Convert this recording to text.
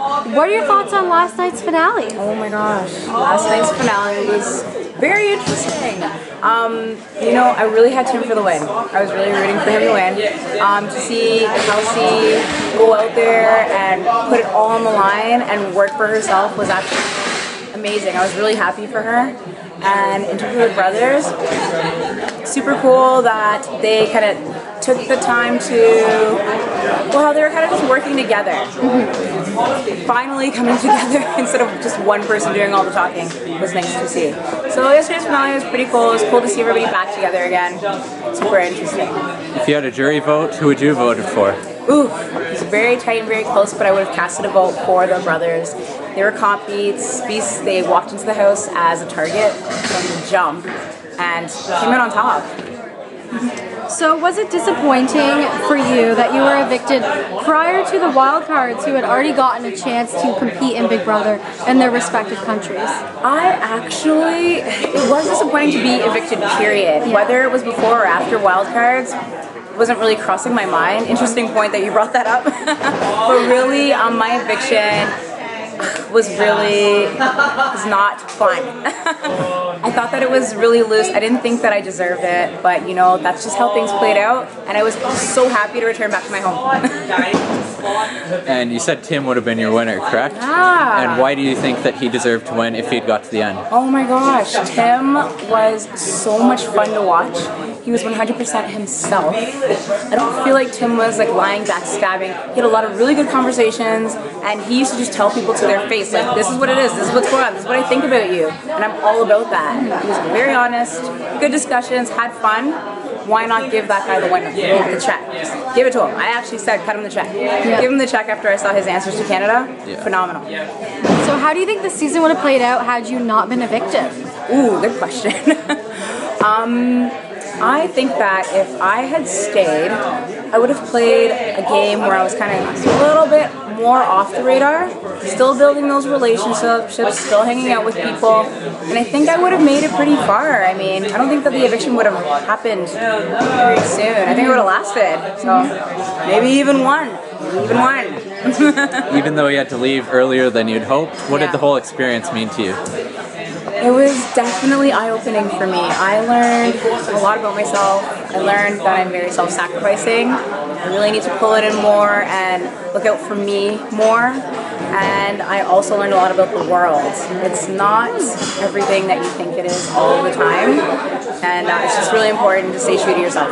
what are your thoughts on last night's finale? Oh my gosh, last night's finale was very interesting. Um, you know, I really had Tim for the win. I was really rooting for him to win. Um, to see Kelsey go out there and put it all on the line and work for herself was actually amazing. I was really happy for her. And in terms of the brothers, super cool that they kind of took the time to well, they were kind of just working together. Finally coming together instead of just one person doing all the talking was nice to see. So yesterday's finale was pretty cool. It was cool to see everybody back together again. Super interesting. If you had a jury vote, who would you have voted for? Ooh, it was very tight and very close, but I would have casted a vote for the brothers. They were comp beats. Beasts, they walked into the house as a target from the jump and came in on top. So was it disappointing for you that you were evicted prior to the wild cards who had already gotten a chance to compete in Big Brother in their respective countries? I actually, it was disappointing to be evicted, period. Yeah. Whether it was before or after wild cards, wasn't really crossing my mind. Interesting point that you brought that up. but really, um, my eviction was really was not fun. I thought that it was really loose. I didn't think that I deserved it, but you know that's just how things played out, and I was so happy to return back to my home. and you said Tim would have been your winner, correct? Yeah. And why do you think that he deserved to win if he'd got to the end? Oh my gosh, Tim was so much fun to watch. He was 100% himself. I don't feel like Tim was like lying, backstabbing. He had a lot of really good conversations, and he used to just tell people to their face, like, this is what it is, this is what's going on, this is what I think about you. And I'm all about that. He was very honest, good discussions, had fun. Why not give that guy the winner? Give the check. Just give it to him. I actually said cut him the check. Yeah. Give him the check after I saw his answers to Canada. Yeah. Phenomenal. So how do you think the season would have played out had you not been evicted? Ooh, good question. um, I think that if I had stayed, I would have played a game where I was kind of a little bit more off the radar, still building those relationships, still hanging out with people, and I think I would have made it pretty far. I mean, I don't think that the eviction would have happened very soon. I think it would have lasted. So maybe even one, maybe even one. even though you had to leave earlier than you'd hoped, what yeah. did the whole experience mean to you? It was definitely eye-opening for me. I learned a lot about myself. I learned that I'm very self-sacrificing. I really need to pull it in more and look out for me more. And I also learned a lot about the world. It's not everything that you think it is all the time. And uh, it's just really important to stay true to yourself.